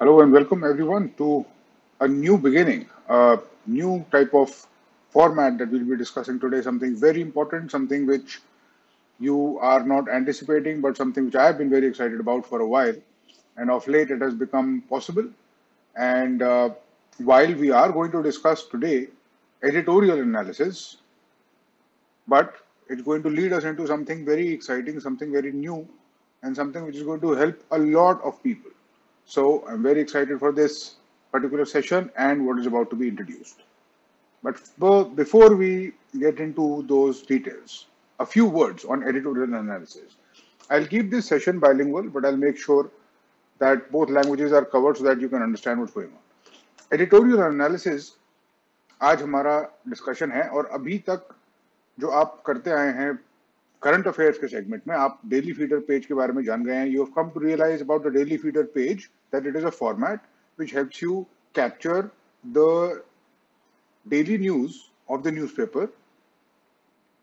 Hello and welcome everyone to a new beginning, a new type of format that we'll be discussing today. Something very important, something which you are not anticipating, but something which I have been very excited about for a while. And of late, it has become possible. And uh, while we are going to discuss today editorial analysis, but it's going to lead us into something very exciting, something very new, and something which is going to help a lot of people. So I'm very excited for this particular session and what is about to be introduced. But before we get into those details, a few words on editorial analysis. I'll keep this session bilingual, but I'll make sure that both languages are covered so that you can understand what's going on. Editorial analysis आज हमारा discussion है और अभी तक जो आप करते आए हैं करंट अफेयर्स के सेगमेंट में, आप डेली फीडर पेज के बारे में जान गए हैं। You come to realise about daily feeder page that it is a format which helps you capture the daily news of the newspaper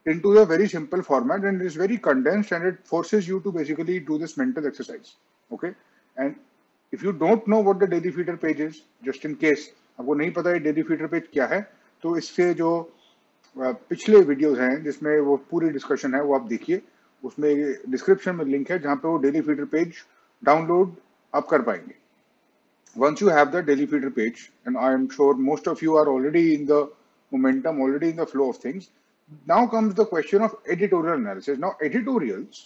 into the very simple format and is very condensed and it forces you to basically do this mental exercise okay and if you don't know what the daily feeder page is just in case आपको नहीं पता है daily feeder page क्या है तो इससे जो पिछले वीडियोस हैं जिसमें वो पूरी डिस्कशन है, वो आप देखिए। उसमें डिस्क्रिप्शन में लिंक है जहाँ पे वो डेली फीडर पेज डाउनलोड आप कर पाएँगे। Once you have the daily feeder page and I am sure most of you are already in the momentum already in the flow of things now comes the question of editorial analysis now editorials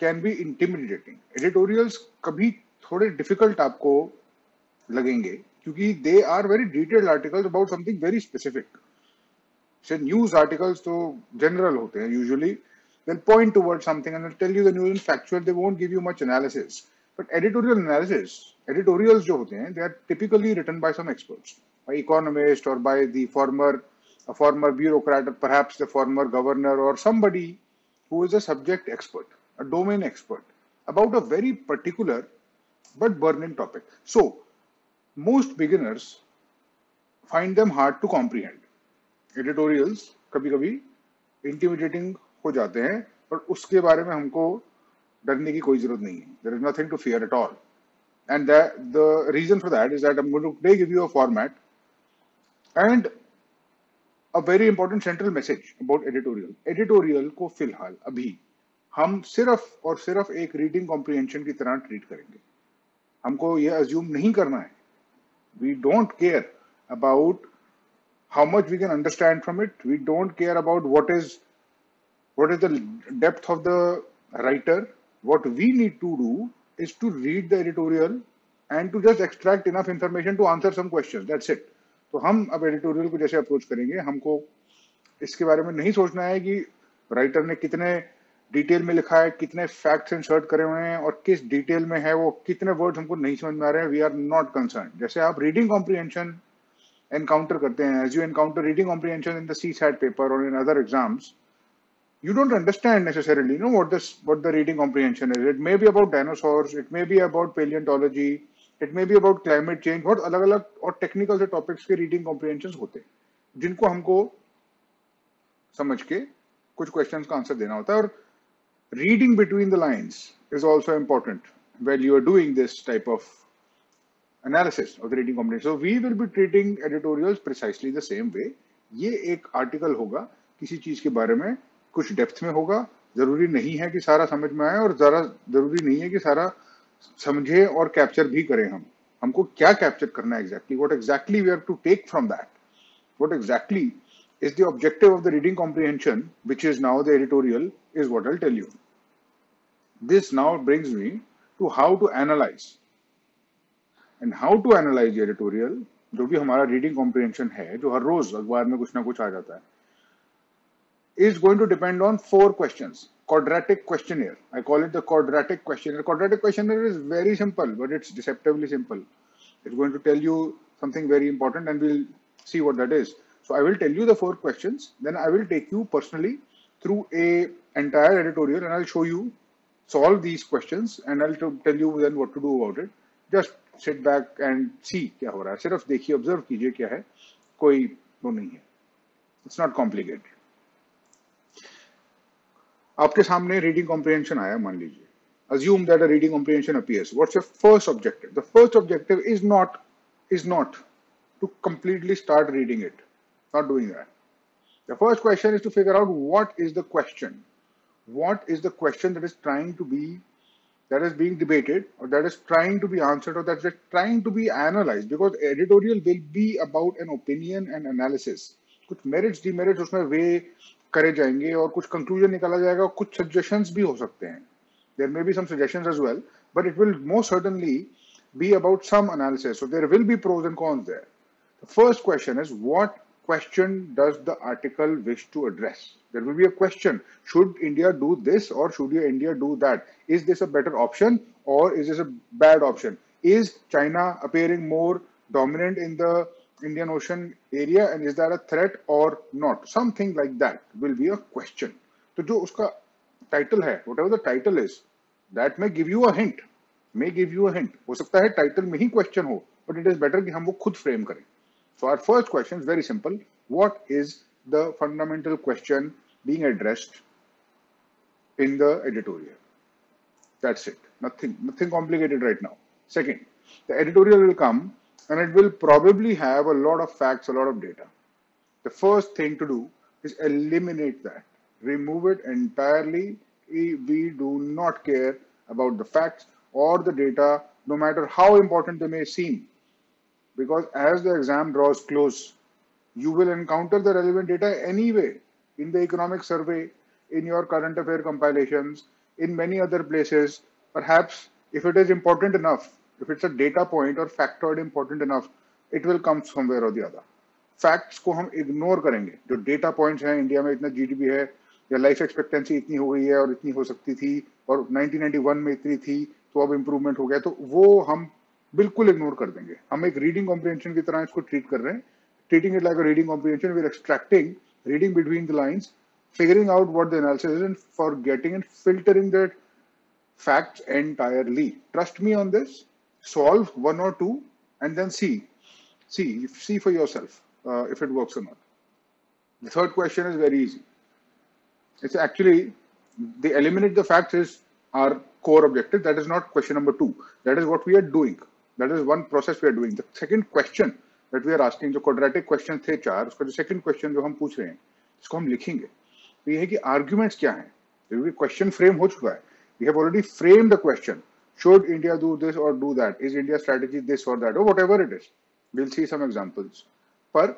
can be intimidating editorials कभी थोड़े difficult आपको लगेंगे, क्योंकि they are very detailed articles about something very specific say news articles so general hote usually they'll point towards something and they'll tell you the news is factual they won't give you much analysis. But editorial analysis editorials jo hote they are typically written by some experts by economist or by the former a former bureaucrat or perhaps the former governor or somebody who is a subject expert a domain expert about a very particular but burning topic. So most beginners find them hard to comprehend. Editorials कभी कभी intimidating हो जाते हैं पर उसके बारे में हमको डरने की कोई ज़रूरत नहीं है। There is nothing to fear at all and the reason for that is that I am to today give you a format and a very important central message about editorial editorial को फ़िलहाल अभी हम सिर्फ़ और सिर्फ़ एक reading comprehension की तरह ट्रीट करेंगे। हमको ये अज्यूम नहीं करना है। We don't care about how much we can understand from it. We don't care about what is what is the depth of the writer. What we need to do is to read the editorial and to just extract enough information to answer some questions. That's it. तो हम अब editorial को जैसे approach करेंगे हमको इसके बारे में नहीं सोचना है कि राइटर ने कितने डिटेल में लिखा है कितने फैक्ट्स इंसर्ट करे हुए हैं और किस डिटेल में है वो कितने वर्ड्स हमको नहीं समझ में आ रहे हैं वी आर नॉट कंसर्न जैसे आप रीडिंग कॉम्प्रीहेंशन encounter करते हैं as you encounter reading comprehension in the CSAT paper or in other exams you don't understand necessarily you know what this what the reading comprehension is it may be about dinosaurs it may be about paleontology it may be about climate change बहुत अलग अलग और technical से topics के reading comprehension होते हैं जिनको हमको समझ के कुछ क्वेश्चंस का आंसर देना होता है और reading between the lines is also important when you are doing this type of analysis of the reading comprehension. So we will be treating editorials precisely the same way. ये एक article होगा किसी चीज़ के बारे में कुछ डेप्थ में होगा ज़रूरी नहीं है कि सारा समझ में आए और जरा ज़रूरी नहीं है कि सारा समझे और कैप्चर भी करें हम हमको क्या कैप्चर करना है exactly what exactly we have to take from that what exactly is the objective of the reading comprehension, which is now the editorial, is what I'll tell you. This now brings me to how to analyze and how to analyse editorial जो भी हमारा reading comprehension है जो हर रोज अखबार में कुछ ना कुछ आ जाता है is going to depend on four question quadratic questionnaire. I call it the quadratic questionnaire. Quadratic questionnaire is very simple, but it's deceptively simple. It's going to tell you something very important and we'll see what that is. So I will tell you the four questions. Then I will take you personally through a entire editorial and I'll show you solve these questions and I'll tell you then what to do about it. Just sit back and see क्या हो रहा है। सिर्फ़ देखिए observe कीजिए क्या है। कोई वो नहीं है। इट्स नॉट कॉम्प्लिकेटेड आपके सामने रीडिंग कॉम्प्रिहेंशन आया, मान लीजिए। Assume that reading comprehension appears what's your first objective the first objective is not is not to completely start reading it not doing that the first question is to figure out what is the question what is the question that is trying to be that is being debated or that is trying to be answered or that is trying to be analyzed because editorial will be about an opinion and analysis. कुछ merits demerits उसमें वे करे जाएंगे और कुछ conclusion निकाला जाएगा और कुछ सजेशंस भी हो सकते हैं there may be some suggestions as well but it will most certainly be about some analysis so there will be pros and cons there the first question is what question does the article wish to address there will be a question should india do this or should india do that is this a better option or is this a bad option is china appearing more dominant in the Indian Ocean area and is that a threat or not? Something like that will be a question. So जो उसका title है, whatever the title is, that may give you a hint. May give you a hint. हो सकता है title में ही question हो, but it is better कि हम वो खुद frame करें. So our first question is very simple. What is the fundamental question being addressed in the editorial? That's it. Nothing, nothing complicated right now. Second, the editorial will come and it will probably have a lot of facts, a lot of data. The first thing to do is eliminate that, remove it entirely. We do not care about the facts or the data, no matter how important they may seem. Because as the exam draws close, you will encounter the relevant data anyway in the economic survey, in your current affair compilations, in many other places. Perhaps if it is important enough, if it's a data point or factoid important enough, it will come somewhere or the other. Facts को हम ignore करेंगे जो data points हैं India में इतना GDP है या life expectancy इतनी हो गई है और इतनी हो सकती थी और 1991 में इतनी थी तो अब इम्प्रूवमेंट हो गया तो वो हम बिल्कुल इग्नोर कर देंगे हम एक रीडिंग कॉम्प्रिहेंशन की तरह इसको ट्रीट कर रहे हैं treating it like a reading comprehension we're extracting reading between the lines figuring out what the analysis is and forgetting and filtering the facts entirely trust me on this solve one or two and then see see see for yourself uh, if it works or not the third question is very easy it's actually they eliminate the facts is our core objective that is not question number two that is what we are doing That is one process we are doing the second question that we are asking जो quadratic question थे चार, उसका जो second question जो हम पूछ रहे हैं, इसको हम लिखेंगे। तो ये है कि आर्ग्यूमेंट्स क्या है? क्वेश्चन फ्रेम हो चुका है we have already frame the question should India do this और do that is India strategy this और दैट और what it is will see some examples पर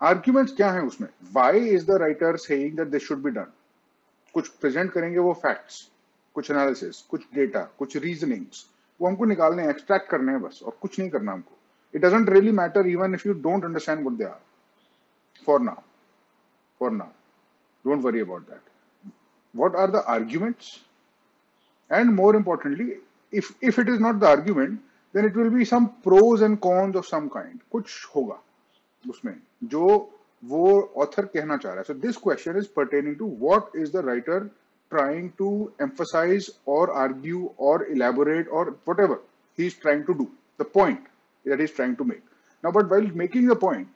आर्ग्यूमेंट्स क्या है उसमें? Why is the writer saying that this should be done कुछ present करेंगे वो फैक्ट्स कुछ एनालिसिस कुछ डेटा कुछ रीजनिंग्स वो हमको निकालने एक्सट्रैक्ट करने हैं बस, और कुछ नहीं करना हमको। It doesn't really matter even if you don't understand what they are for now for now don't worry about that what are the arguments and more importantly if if it is not the argument then it will be some pros and cons of some kind कुछ होगा उसमें, जो वो author कहना चाह रहा है। So this question is pertaining to what is the writer trying to emphasize or argue or elaborate or whatever he is trying to do the point that he is trying to make now but while making the point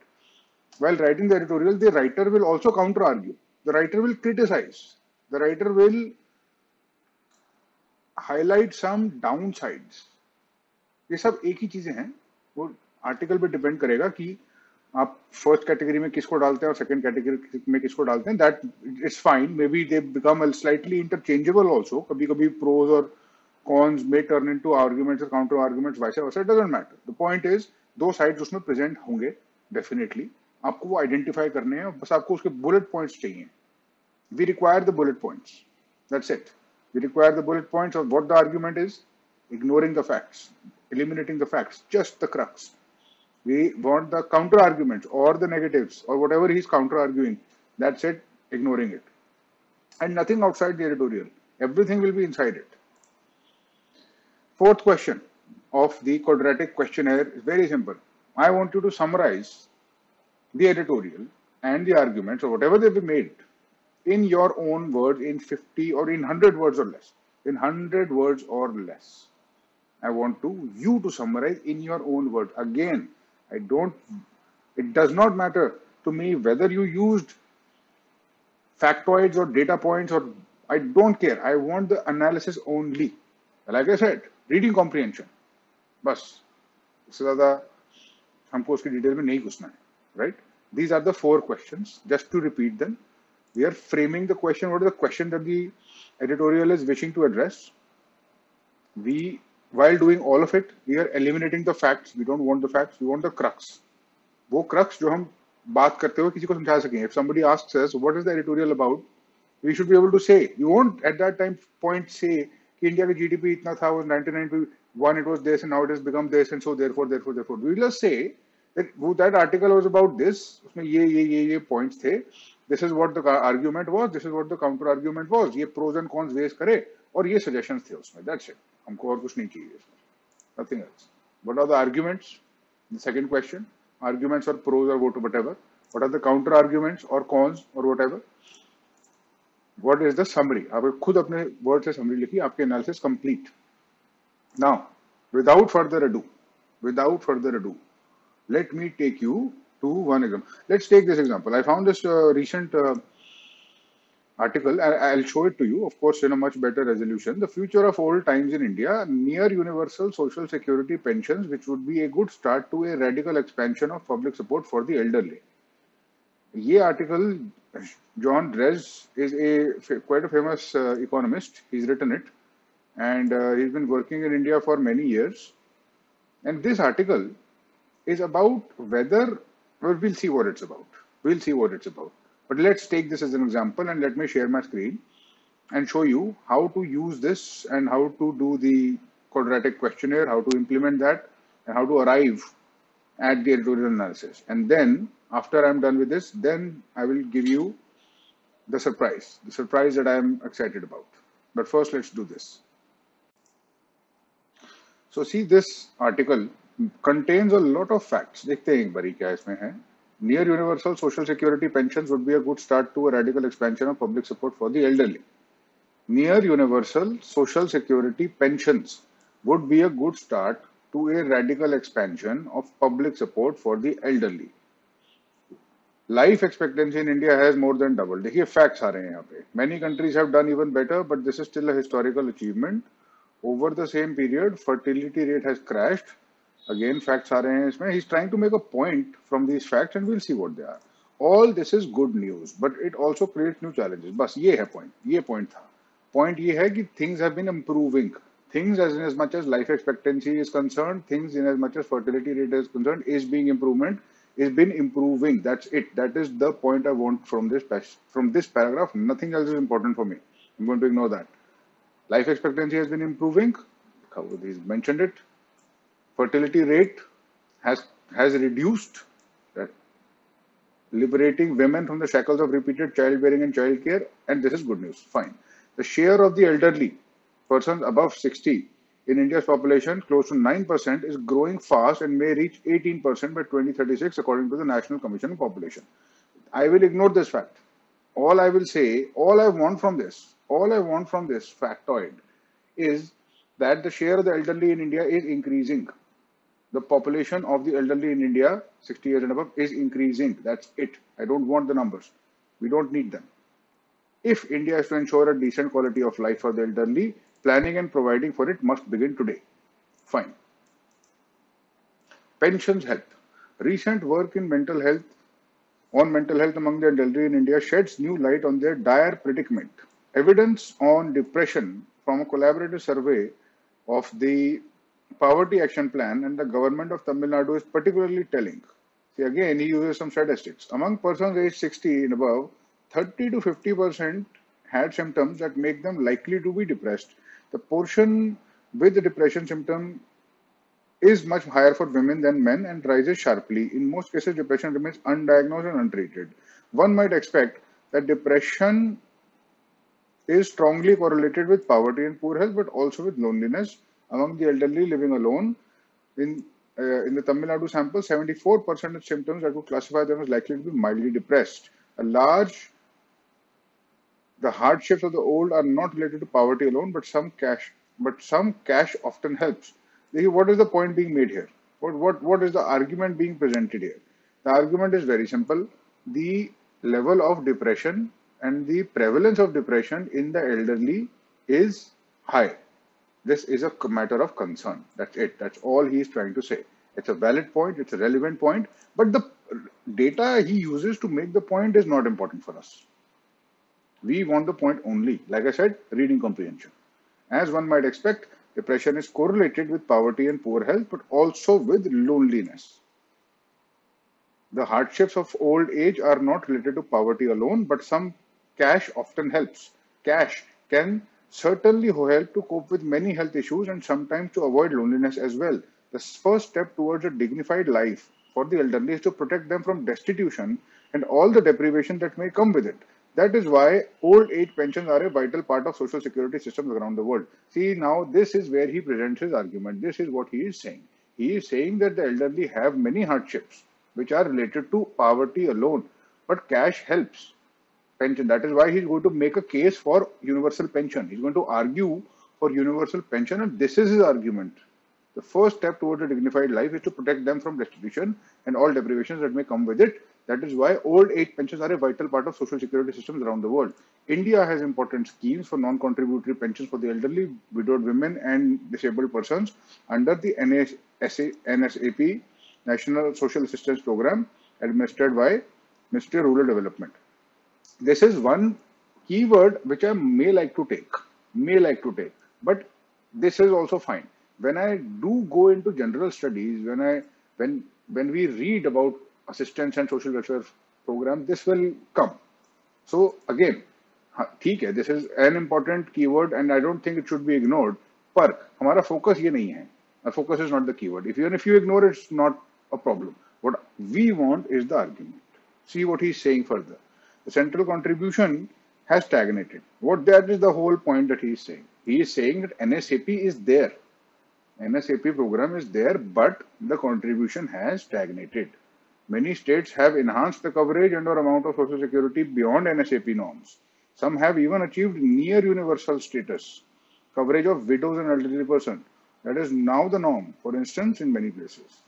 while writing the editorial the writer will also counter argue the writer will criticize the writer will highlight some downsides ये सब एक ही चीज़ें हैं वो article पे depend करेगा कि आप फ़र्स्ट कैटेगरी में किसको डालते हैं और सेकंड कैटेगरी में किसको डालते हैं that it's fine maybe they become slightly interchangeable also कभी कभी प्रोज और cons may turn into arguments और काउंटर आर्ग्यूमेंट्स वैसे वैसे doesn't matter the point is दो साइड्स उसमें प्रेजेंट होंगे डेफिनेटली आपको वो आइडेंटिफाई करने हैं बस आपको उसके बुलेट पॉइंट्स चाहिए। We require the bullet points that's it We require the bullet points of what the argument is, ignoring the facts, eliminating the facts, just the crux. We want the counter arguments or the negatives or whatever he's counter arguing. That's it, ignoring it. And nothing outside the editorial. Everything will be inside it. Fourth question of the quadratic questionnaire is very simple. I want you to summarize the editorial and the arguments or whatever they've made in your own words in 50 or in 100 words or less in 100 words or less i want to you to summarize in your own words again i don't it does not matter to me whether you used factoids or data points or i don't care i want the analysis only like I said reading comprehension बस इससे ज्यादा हमको उसकी detail में नहीं घुसना है right these are the four question just to repeat them we are framing the question what is the question that the editorial is wishing to address we while doing all of it we are eliminating the facts we don't want the facts we want the crux वो crux जो हम बात करते हुए किसी को समझा सकें if somebody asks us what is the editorial about we should be able to say you won't at that time point say कि इंडिया का जीडीपी इतना था was 1991 it was this and now it has become this and so therefore therefore therefore we will just say that that article was about this उसमें ये ये ये ये points थे this is what the argument was this is what the counter argument was ये pros and cons raise करे और ये suggestions थे उसमें that's it हमको और कुछ नहीं चाहिए nothing else what are the arguments the second question arguments और प्रोज और what whatever what are the counter arguments और कॉन्स और whatever what is the summary आप खुद अपने वर्ड से समरी लिखी, आपके analysis complete now without further ado without further ado let me take you to one example let's take this example I found this recent article i'll show it to you of course in a much better resolution the future of old times in india near universal social security pensions which would be a good start to a radical expansion of public support for the elderly ये article, Jean Drèze is a quite a famous uh, economist. He's written it, and uh, he's been working in India for many years. And this article is about whether well, we'll see what it's about. We'll see what it's about. But let's take this as an example, and let me share my screen and show you how to use this and how to do the quadratic questionnaire, how to implement that, and how to arrive at the editorial analysis. And then after I'm done with this, then I will give you the surprise, the surprise that I'm excited about. But first, let's do this. So see this article contains a lot of facts. देखते हैं एक बारी क्या इसमें है. Near universal social security pensions would be a good start to a radical expansion of public support for the elderly. Near universal social security pensions would be a good start to a radical expansion of public support for the elderly. Life expectancy in India has more than doubled. देखिए facts आ रहे हैं यहाँ पे. Many countries have done even better, but this is still a historical achievement. Over the same period, fertility rate has crashed. again facts are in. He's trying to make a point from these facts and we'll see what they are. All this is good news but it also creates new challenges. But yeah point. Yeah point tha. Point ye hai ki things have been improving. Things as in as much as life expectancy is concerned things in as much as fertility rate is concerned is being improvement is been improving. That's it. That is the point i want from this from this paragraph. Nothing else is important for me. I'm going to ignore that. Life expectancy has been improving. He's mentioned it. Fertility rate has has reduced. Liberating women from the shackles of repeated childbearing and childcare, and this is good news. Fine. The share of the elderly persons above 60 in India's population, close to 9%, is growing fast and may reach 18% by 2036, according to the National Commission on Population. I will ignore this fact. All I will say, all I want from this, all I want from this factoid is that the share of the elderly in India is increasing. The population of the elderly in India, 60 years and above, is increasing. That's it. I don't want the numbers. We don't need them. If India is to ensure a decent quality of life for the elderly, Planning and providing for it must begin today. Fine. Pensions health. Recent work in mental health on mental health among the elderly in India sheds new light on their dire predicament. Evidence on depression from a collaborative survey of the Poverty Action Lab and the government of Tamil Nadu is particularly telling. See, again, he uses some statistics. Among persons aged 60 and above, 30 to 50 percent had symptoms that make them likely to be depressed the portion with the depression symptom is much higher for women than men and rises sharply. In most cases, depression remains undiagnosed and untreated. One might expect that depression is strongly correlated with poverty and poor health, but also with loneliness among the elderly living alone. In uh, in the Tamil Nadu sample, 74% of symptoms that would classify them as likely to be mildly depressed. A large the hardships of the old are not related to poverty alone, but some cash, but some cash often helps. What is the point being made here? What, what, what is the argument being presented here? The argument is very simple. The level of depression and the prevalence of depression in the elderly is high. This is a matter of concern. That's it. That's all he is trying to say. It's a valid point, it's a relevant point, but the data he uses to make the point is not important for us. We want the point only. Like I said, reading comprehension. As one might expect, depression is correlated with poverty and poor health, but also with loneliness. The hardships of old age are not related to poverty alone, but some cash often helps. Cash can certainly who help to cope with many health issues and sometimes to avoid loneliness as well. The first step towards a dignified life for the elderly is to protect them from destitution and all the deprivation that may come with it. That is why old age pensions are a vital part of social security systems around the world. See, now this is where he presents his argument. This is what he is saying. He is saying that the elderly have many hardships which are related to poverty alone, but cash helps pension. That is why he's going to make a case for universal pension. He's going to argue for universal pension, and this is his argument. The first step towards a dignified life is to protect them from destitution and all deprivations that may come with it. That is why old age pensions are a vital part of social security systems around the world. India has important schemes for non-contributory pensions for the elderly, widowed women and disabled persons under the NSAP, National Social Assistance Program, administered by Ministry of Rural Development This is one keyword which I may like to take, may like to take, but this is also fine when I do go into general studies, when I when when we read about assistance and social welfare program, this will come. So again, ठीक है this is an important keyword and I don't think it should be ignored. पर हमारा focus ये नहीं है. Our focus is not the keyword. If even if you ignore it, it's not a problem. What we want is the argument. See what he's saying further. The central contribution has stagnated. What that is the whole point that he is saying. He is saying that NSAP is there NSAP program is there, but the contribution has stagnated. Many states have enhanced the coverage and or amount of social security beyond NSAP norms. Some have even achieved near universal status, coverage of widows and elderly person. That is now the norm, for instance, in many places.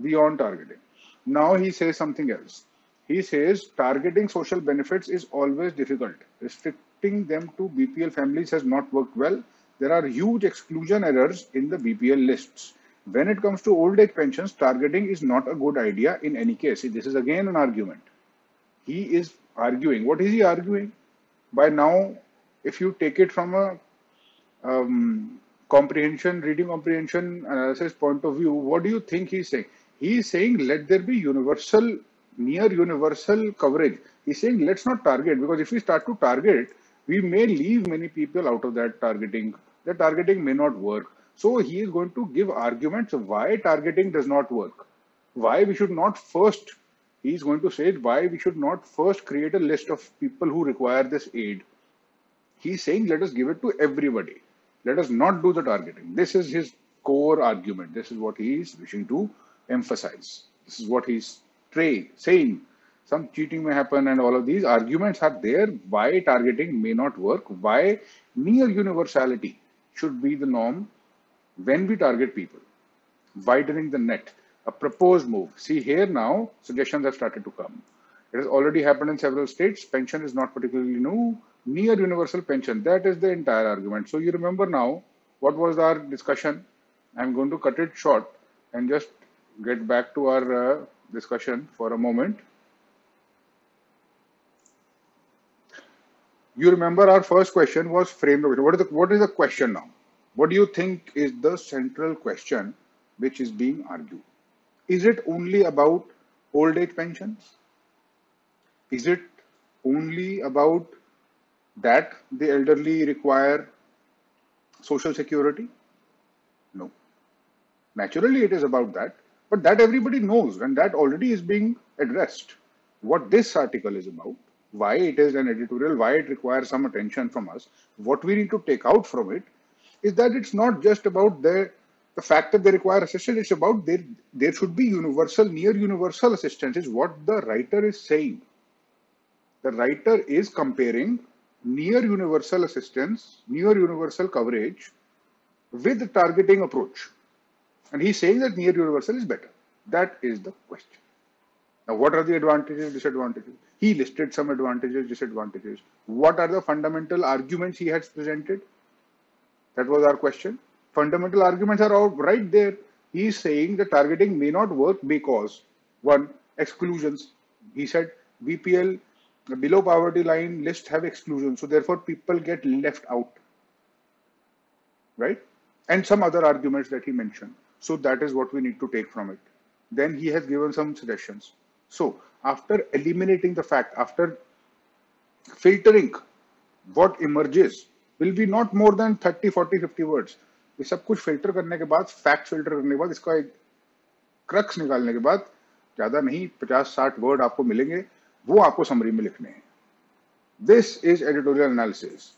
Beyond targeting. Now he says something else. He says targeting social benefits is always difficult. Restricting them to BPL families has not worked well there are huge exclusion errors in the BPL lists. When it comes to old age pensions, targeting is not a good idea in any case. See, this is again an argument. He is arguing. What is he arguing? By now, if you take it from a um, comprehension, reading comprehension analysis point of view, what do you think he's saying? He is saying let there be universal, near universal coverage. He's saying let's not target because if we start to target, we may leave many people out of that targeting the targeting may not work. So he is going to give arguments why targeting does not work. Why we should not first, he is going to say why we should not first create a list of people who require this aid. He's saying let us give it to everybody. Let us not do the targeting. This is his core argument. This is what he is wishing to emphasize. This is what he's tray, saying. Some cheating may happen and all of these arguments are there why targeting may not work, why near universality should be the norm when we target people. Widening the net, a proposed move. See here now, suggestions have started to come. It has already happened in several states. Pension is not particularly new. Near universal pension, that is the entire argument. So you remember now what was our discussion. I'm going to cut it short and just get back to our uh, discussion for a moment. you remember our first question was framed. What is the what is the question now? What do you think is the central question which is being argued? Is it only about old age pensions? Is it only about that the elderly require social security? No. Naturally, it is about that, but that everybody knows and that already is being addressed. What this article is about why it is an editorial, why it requires some attention from us. What we need to take out from it is that it's not just about the, the fact that they require assistance, it's about there, there should be universal, near universal assistance is what the writer is saying. The writer is comparing near universal assistance, near universal coverage with the targeting approach. And he's saying that near universal is better. That is the question. Now, what are the advantages, disadvantages? He listed some advantages, disadvantages. What are the fundamental arguments he has presented? That was our question. Fundamental arguments are out right there. He is saying the targeting may not work because one, exclusions. He said BPL below poverty line list have exclusions. So therefore people get left out. Right? And some other arguments that he mentioned. So that is what we need to take from it. Then he has given some suggestions. So after eliminating the fact, after filtering what emerges will be not more than 30, 40, 50 words. ये सब कुछ filter करने के बाद fact filter करने के बाद इसका एक क्रक्स निकालने के बाद ज़्यादा नहीं 50-60 वर्ड आपको मिलेंगे वो आपको समरी में लिखने हैं this is editorial analysis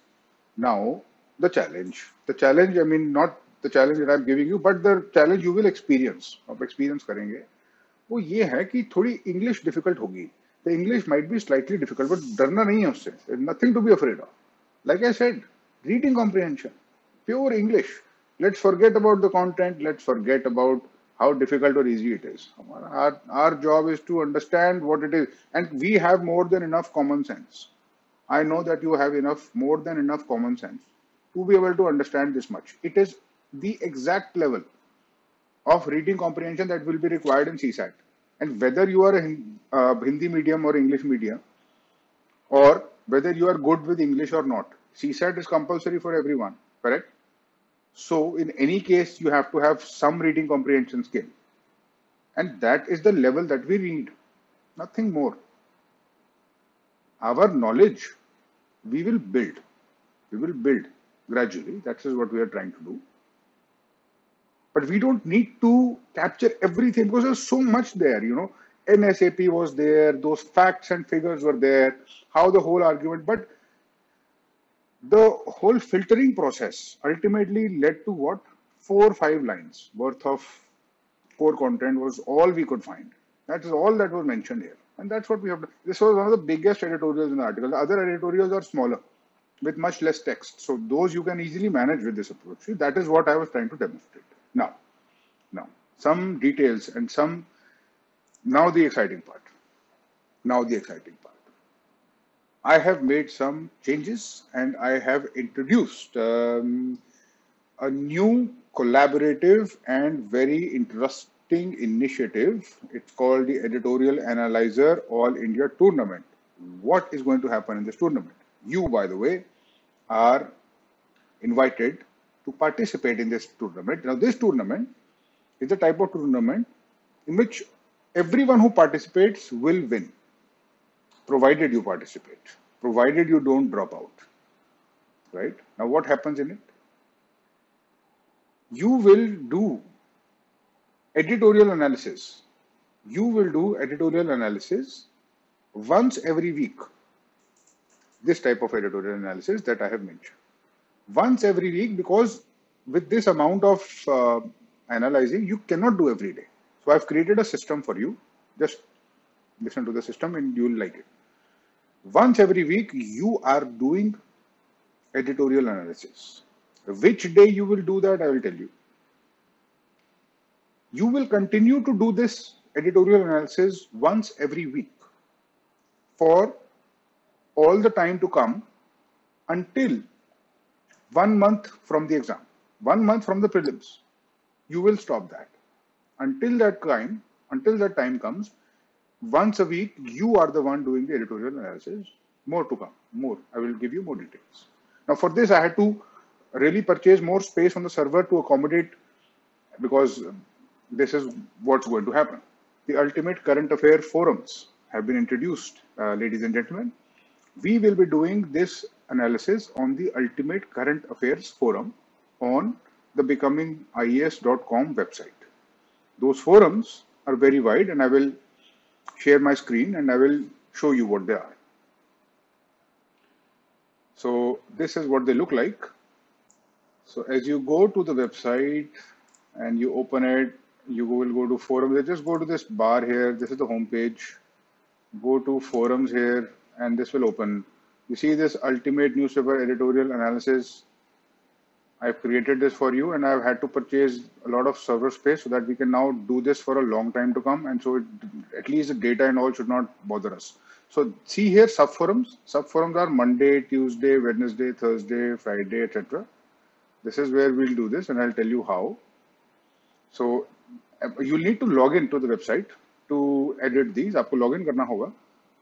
now the challenge the challenge I mean not the challenge that I am giving you but the challenge you will experience आप एक्सपीरियंस करेंगे वो ये है कि थोड़ी इंग्लिश डिफिकल्ट होगी the English might be slightly difficult but डरना नहीं है उससे nothing to be afraid of like I said reading comprehension pure English let's forget about the content let's forget about how difficult or easy it is our, our job is to understand what it is and we have more than enough common sense i know that you have enough more than enough common sense to be able to understand this much it is the exact level of reading comprehension that will be required in CSAT. And whether you are a uh, Hindi medium or English medium, or whether you are good with English or not, CSAT is compulsory for everyone, correct? So in any case, you have to have some reading comprehension skill. And that is the level that we need, nothing more. Our knowledge, we will build. We will build gradually. That is what we are trying to do but we don't need to capture everything because there's so much there you know. Nsap was there those facts and figures were there how the whole argument but the whole filtering process ultimately led to what? Four or five lines worth of core content was all we could find. That is all that was mentioned here. And that's what we have done. this was one of the biggest editorials in the article. The other editorials are smaller with much less text. So those you can easily manage with this approach. That is what i was trying to demonstrate now, now, some details and some, now the exciting part. Now the exciting part. I have made some changes and I have introduced um, a new collaborative and very interesting initiative. It's called the Editorial Analyzer All India Tournament. What is going to happen in this tournament? You, by the way, are invited to participate in this tournament. Now, this tournament is a type of tournament in which everyone who participates will win, provided you participate, provided you don't drop out. Right? Now, what happens in it? You will do editorial analysis. You will do editorial analysis once every week. This type of editorial analysis that I have mentioned once every week because with this amount of uh, analyzing, you cannot do every day. So I've created a system for you. Just listen to the system and you'll like it. Once every week, you are doing editorial analysis. Which day you will do that, I will tell you. You will continue to do this editorial analysis once every week for all the time to come until one month from the exam, one month from the prelims, you will stop that. Until that time, until that time comes, once a week, you are the one doing the editorial analysis. More to come, more. I will give you more details. Now, for this, I had to really purchase more space on the server to accommodate because this is what's going to happen. The ultimate current affair forums have been introduced, uh, ladies and gentlemen. We will be doing this analysis on the Ultimate Current Affairs Forum on the becomingias.com website. Those forums are very wide and I will share my screen and I will show you what they are. So this is what they look like. So as you go to the website and you open it, you will go to forums. Just go to this bar here. This is the home page. Go to forums here and this will open. You see this ultimate newspaper editorial analysis. I've created this for you and I've had to purchase a lot of server space so that we can now do this for a long time to come. And so it, at least the data and all should not bother us. So see here subforums. Subforums are Monday, Tuesday, Wednesday, Thursday, Friday, etc. This is where we'll do this and I'll tell you how. So uh, you'll need to log in to the website to edit these. आपको log in करना होगा.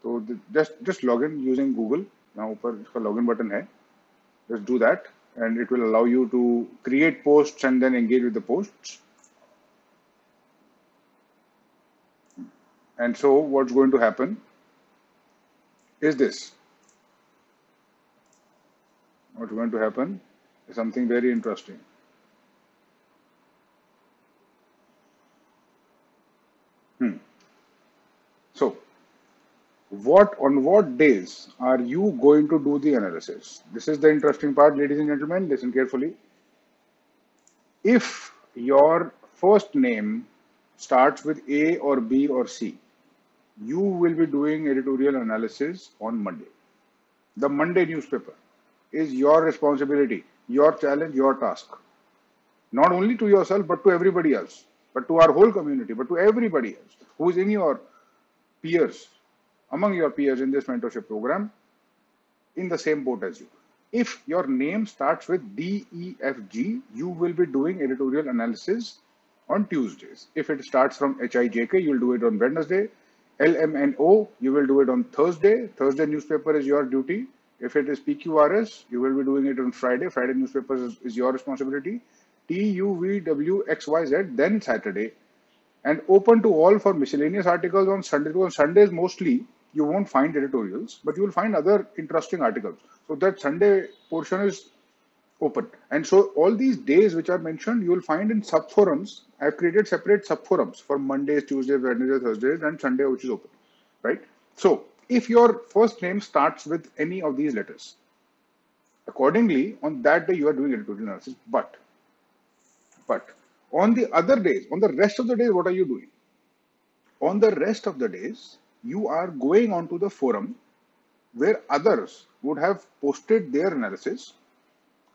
So just just log in using Google. यहाँ upar iska login button hai Just do that and it will allow you to create posts and then engage with the posts. And so what's going to happen is this. What's going to happen is something very interesting. What on what days are you going to do the analysis? This is the interesting part, ladies and gentlemen. Listen carefully. If your first name starts with A or B or C, you will be doing editorial analysis on Monday. The Monday newspaper is your responsibility, your challenge, your task. Not only to yourself, but to everybody else, but to our whole community, but to everybody else who is in your peers, among your peers in this mentorship program, in the same boat as you. If your name starts with D, E, F, G, you will be doing editorial analysis on Tuesdays. If it starts from H, I, J, K, you'll do it on Wednesday. LMNO, you will do it on Thursday. Thursday newspaper is your duty. If it is PQRS, you will be doing it on Friday. Friday newspaper is, is your responsibility. TUVWXYZ, then Saturday. And open to all for miscellaneous articles on Sunday. On Sundays, mostly, you won't find editorials, but you will find other interesting articles. So that Sunday portion is open. And so all these days which are mentioned, you will find in sub forums. I've created separate sub forums for Mondays, Tuesdays, Wednesdays, Thursdays, and Sunday, which is open, right? So if your first name starts with any of these letters, accordingly, on that day you are doing editorial analysis. But, but on the other days, on the rest of the days, what are you doing? On the rest of the days, you are going onto the forum where others would have posted their analysis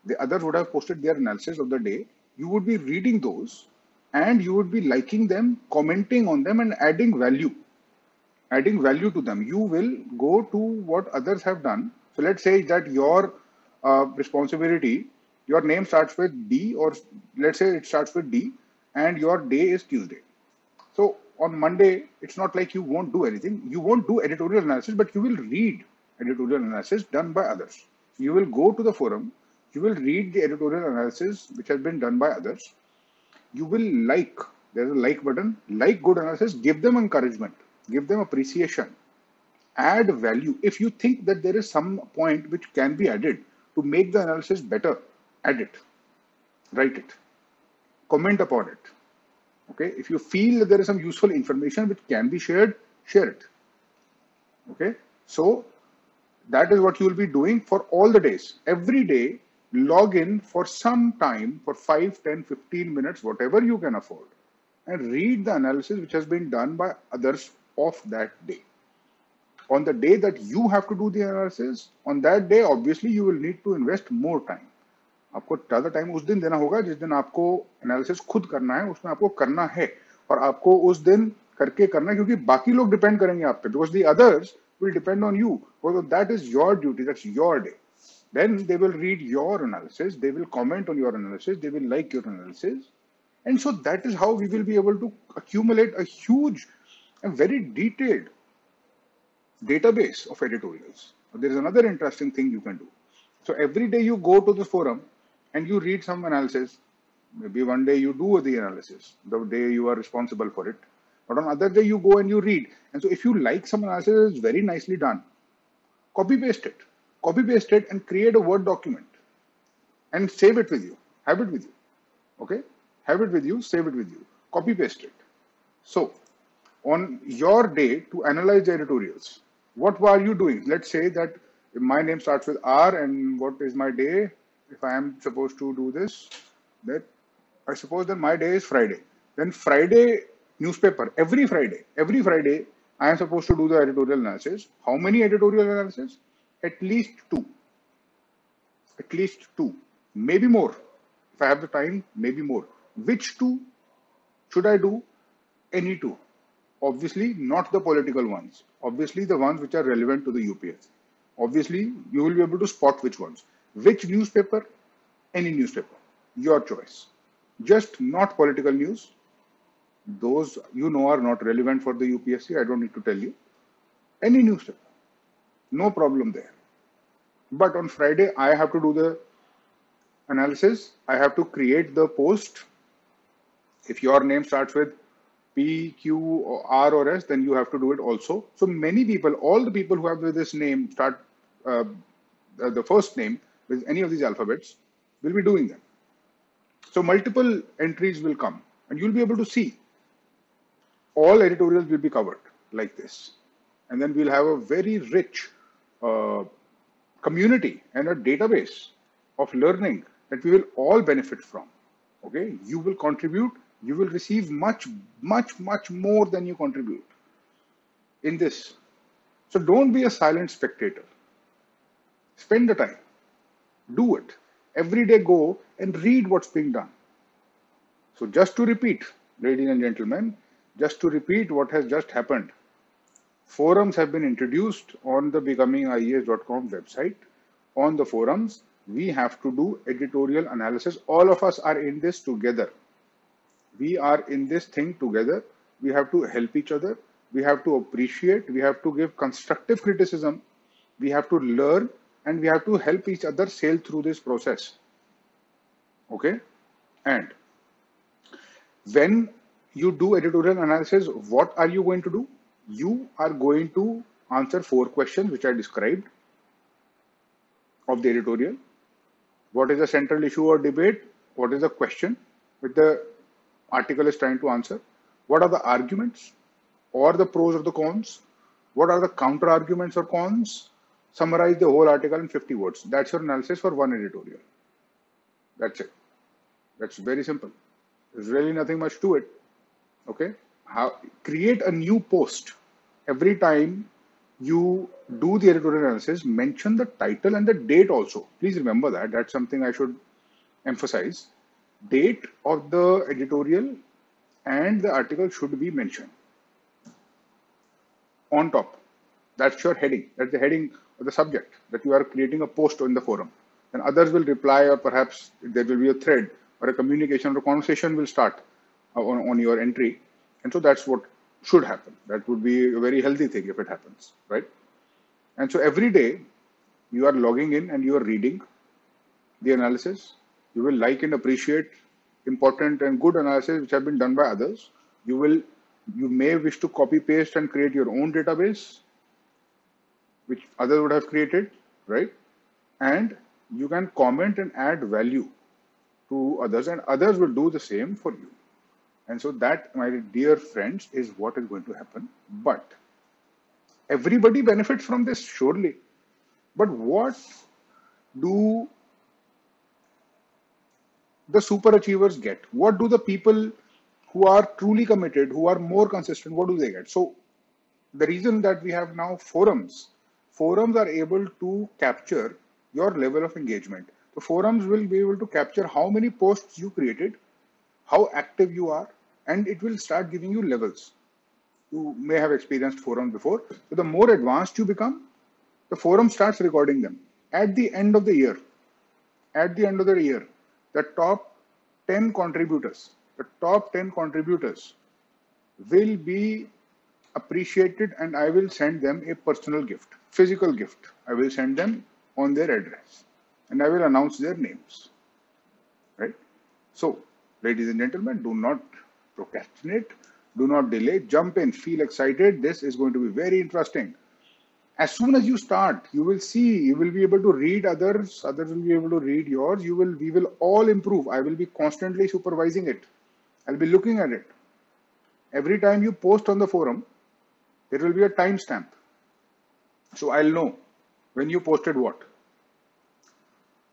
the others would have posted their analysis of the day. You would be reading those and you would be liking them, commenting on them, and adding value. Adding value to them. You will go to what others have done. So let's say that your uh, responsibility, your name starts with D, or let's say it starts with D, and your day is Tuesday. So on Monday, it's not like you won't do anything. You won't do editorial analysis, but you will read editorial analysis done by others. You will go to the forum you will read the editorial analysis which has been done by others. You will like, there's a like button, like good analysis, give them encouragement, give them appreciation, add value. If you think that there is some point which can be added to make the analysis better, add it, write it, comment upon it. Okay, if you feel that there is some useful information which can be shared, share it. Okay, so that is what you will be doing for all the days. Every day, log in for some time for 5 10 15 minutes whatever you can afford. And read the analysis which has been done by others of that day. On the day that you have to do the analysis on that day obviously you will need to invest more time आपको ज़्यादा time उस दिन देना होगा जिस दिन आपको analysis खुद करना है, उसमें आपको करना है और आपको उस दिन करके करना है क्योंकि बाकी लोग डिपेंड करेंगे आप पे because the others will depend on you that is your duty that's your day then they will read your analysis they will comment on your analysis they will like your analysis and so that is how we will be able to accumulate a very detailed database of editorial there is another interesting thing you can do so every day you go to this forum and you read some analysis. Maybe one day you do the analysis, the day you are responsible for it. But on other day you go and you read. And so if you like some analysis, it's very nicely done. Copy paste it copy paste it and create a Word document and save it with you. Have it with you. Okay? Have it with you, save it with you. Copy paste it. So, on your day to analyze the editorials, what are you doing? Let's say that my name starts with R and what is my day? If I am supposed to do this, that I suppose that my day is Friday. Then Friday newspaper, every Friday, every Friday, I am supposed to do the editorial analysis. How many editorial analysis? at least two. At least two. Maybe more. If I have the time, maybe more. Which two should I do? Any two. Obviously, not the political ones. Obviously, the ones which are relevant to the UPS. Obviously, you will be able to spot which ones. Which newspaper? Any newspaper. your choice. Just not political news. Those you know are not relevant for the UPSC. I don't need to tell you. Any newspaper. No problem there. But on Friday, I have to do the analysis. I have to create the post. If your name starts with P, Q, or R or S, then you have to do it also. So many people, all the people who have this name start uh, the first name with any of these alphabets will be doing them. So multiple entries will come and you'll be able to see all editorials will be covered like this. And then we'll have a very rich uh, community and a database of learning that we will all benefit from. Okay, you will contribute, you will receive much, much, much more than you contribute in this. So don't be a silent spectator. Spend the time, do it. Every day go and read what's being done. So just to repeat, ladies and gentlemen, just to repeat what has just happened. Forums have been introduced on the becomingias.com website. On the forums, we have to do editorial analysis. All of us are in this together. We are in this thing together. We have to help each other. We have to appreciate. We have to give constructive criticism. We have to learn and we have to help each other sail through this process. Okay. And when you do editorial analysis, what are you going to do? You are going to answer four questions which I described of the editorial. What is the central issue or debate? What is the question which the article is trying to answer? What are the arguments or the pros or the cons? What are the counter arguments or cons? Summarize the whole article in 50 words. That's your analysis for one editorial. That's it. That's very simple. There's really nothing much to it. Okay? How create a new post. Every time you do the editorial analysis mention the title and the date also. Please remember that. That's something i should emphasize. Date of the editorial and the article should be mentioned. On top. That's your heading. That's the heading the subject that you are creating a post in the forum and others will reply or perhaps there will be a thread or a communication or conversation will start on, on your entry. And so that's what should happen. That would be a very healthy thing if it happens, right? And so every day you are logging in and you are reading the analysis. You will like and appreciate important and good analysis which have been done by others. You will, you may wish to copy paste and create your own database, which others would have created, right? And you can comment and add value to others and others will do the same for you. And so that, my dear friends, is what is going to happen. But everybody benefits from this, surely. But what do the super achievers get? What do the people who are truly committed, who are more consistent, what do they get? So the reason that we have now forums, forums are able to capture your level of engagement. The forums will be able to capture how many posts you created, how active you are, and it will start giving you levels. You may have experienced forums before. So the more advanced you become, the forum starts recording them. At the end of the year, at the end of the year, the top 10 contributors, the top 10 contributors will be appreciated and I will send them a personal gift, physical gift. I will send them on their address and I will announce their names. Right? So, ladies and gentlemen, do not procrastinate, do not delay, jump in, feel excited. This is going to be very interesting. As soon as you start, you will see, you will be able to read others, others will be able to read yours. You will, we will all improve. I will be constantly supervising it. I'll be looking at it. Every time you post on the forum, there will be a timestamp. So I'll know when you posted what.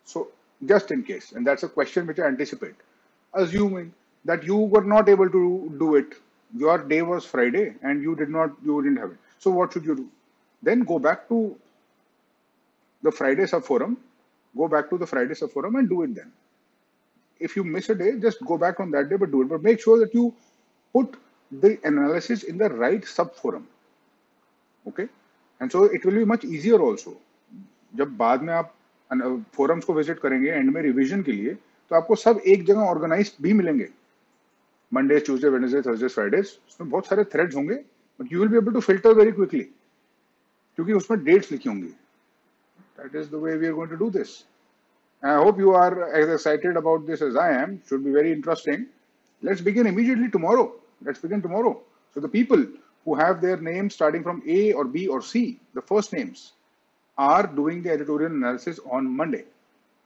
So just in case, and that's a question which I anticipate. Assuming that you were not able to do it. Your day was Friday and you did not, you didn't have it. So what should you do? Then go back to the Friday sub forum, go back to the Friday sub forum and do it then. If you miss a day, just go back on that day, but do it. But make sure that you put the analysis in the right sub okay and so it will be much easier also जब बाद में आप forums को visit करेंगे and में revision के लिए तो आपको सब एक जगह ऑर्गेनाइज भी मिलेंगे। Monday Tuesday Wednesday Thursday Fridays उसमें बहुत सारे थ्रेड होंगे but you will be able to filter very quickly क्योंकि उसमें डेट्स लिखी होंगी। That is the way we are going to do this I hope you are as excited about this as I am should be very interesting let's begin immediately tomorrow let's begin tomorrow so the people who have their names starting from A or B or C, the first names, are doing the editorial analysis on Monday.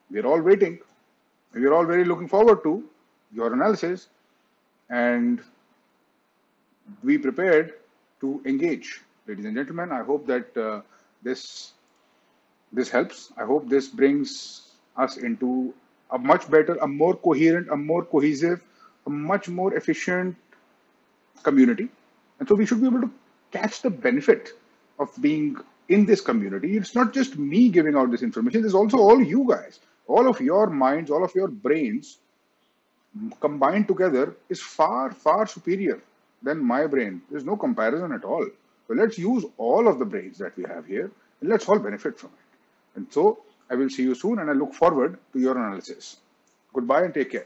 We're all waiting. We're all very looking forward to your analysis and be prepared to engage. Ladies and gentlemen, I hope that uh, this this helps. I hope this brings us into a much better, a more coherent, a more cohesive, a much more efficient community. And so we should be able to catch the benefit of being in this community. It's not just me giving out this information, there's also all you guys. All of your minds, all of your brains combined together is far, far superior than my brain. There's no comparison at all. So let's use all of the brains that we have here and let's all benefit from it. And so I will see you soon and I look forward to your analysis. Goodbye and take care.